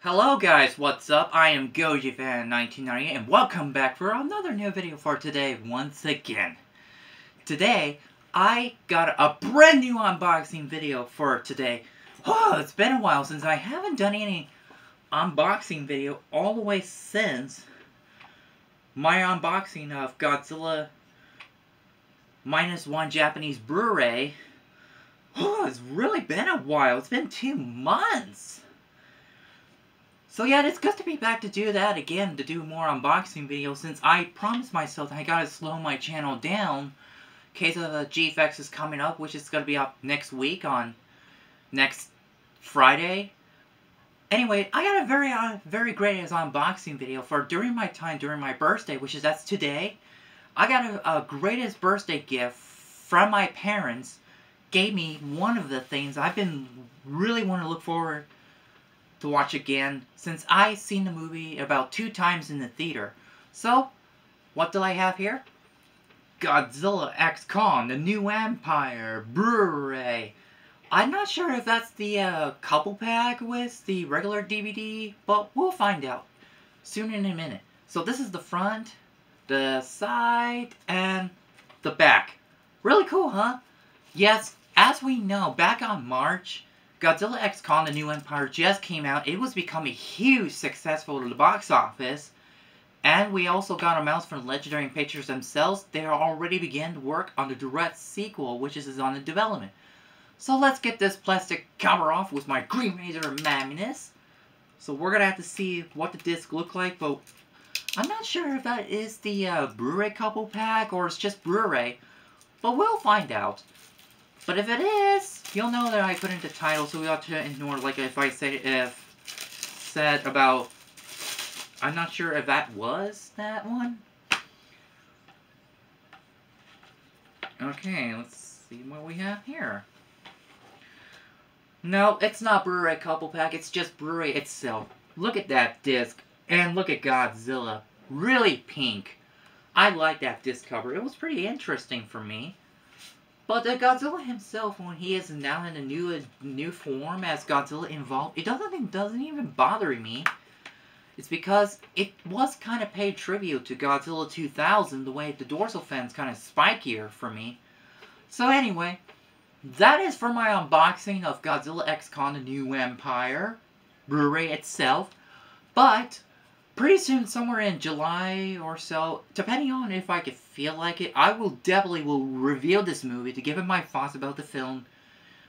Hello guys, what's up? I am GojiFan1998 and welcome back for another new video for today once again. Today, I got a brand new unboxing video for today. Oh, it's been a while since I haven't done any unboxing video all the way since my unboxing of Godzilla Minus One Japanese Blu-ray. Oh, it's really been a while. It's been two months. So yeah, it's good to be back to do that again, to do more unboxing videos, since I promised myself I gotta slow my channel down in case of the GFX is coming up, which is gonna be up next week on next Friday. Anyway, I got a very, uh, very great unboxing video for during my time during my birthday, which is that's today. I got a, a greatest birthday gift from my parents. Gave me one of the things I've been really want to look forward to watch again since I seen the movie about two times in the theater. So, what do I have here? Godzilla X Kong, The New Empire, Blu-ray. I'm not sure if that's the uh, couple pack with the regular DVD, but we'll find out soon in a minute. So this is the front, the side, and the back. Really cool, huh? Yes, as we know, back on March, Godzilla X Kong The New Empire just came out. It was becoming huge successful at the box office. And we also got announced from Legendary Pictures themselves. They already began to work on the direct sequel, which is on the development. So let's get this plastic cover off with my Green Razor Magnus. So we're going to have to see what the disc look like, but I'm not sure if that is the uh, Blu-ray couple pack or it's just Blu-ray. But we'll find out. But if it is, you'll know that I put in the title, so we ought to ignore, like, if I say, if, said about, I'm not sure if that was that one. Okay, let's see what we have here. No, it's not Blu-ray Couple Pack, it's just Blu-ray itself. Look at that disc, and look at Godzilla. Really pink. I like that disc cover. It was pretty interesting for me. But Godzilla himself, when he is now in a new new form as Godzilla Evolved, it doesn't it doesn't even bother me. It's because it was kind of paid tribute to Godzilla 2000, the way the dorsal fin's kind of spikier for me. So anyway, that is for my unboxing of Godzilla X Kong The New Empire, Blu-ray itself. But pretty soon, somewhere in July or so, depending on if I could feel like it, I will definitely will reveal this movie to give it my thoughts about the film.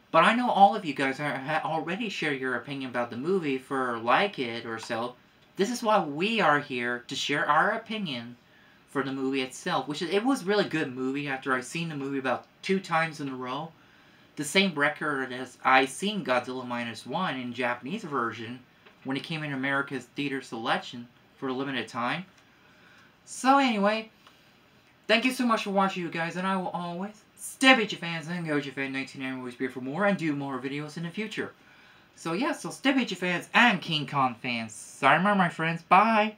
But I know all of you guys are, already share your opinion about the movie for like it or so. This is why we are here to share our opinion for the movie itself, which is, it was really good movie after I've seen the movie about two times in a row. The same record as I seen Godzilla Minus One in Japanese version when it came in America's theater selection for a limited time. So anyway, thank you so much for watching you guys, and I will always stay with your fans and go to fan 19 and always be here for more and do more videos in the future. So yeah, so stay with your fans and King Kong fans. Sorry, my friends. Bye.